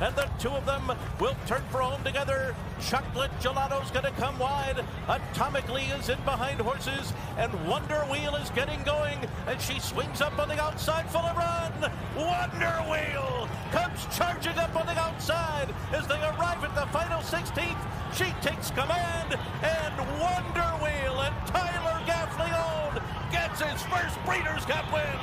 and the two of them will turn for home together. Chocolate Gelato's going to come wide. Atomically is in behind horses, and Wonder Wheel is getting going, and she swings up on the outside for of run. Wonder Wheel comes charging up on the outside as they arrive at the final 16th. She takes command, and Wonder Wheel and Tyler Gaffalione gets his first Breeders' Cup win.